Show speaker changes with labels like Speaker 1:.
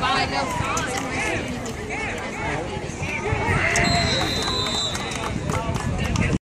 Speaker 1: buy no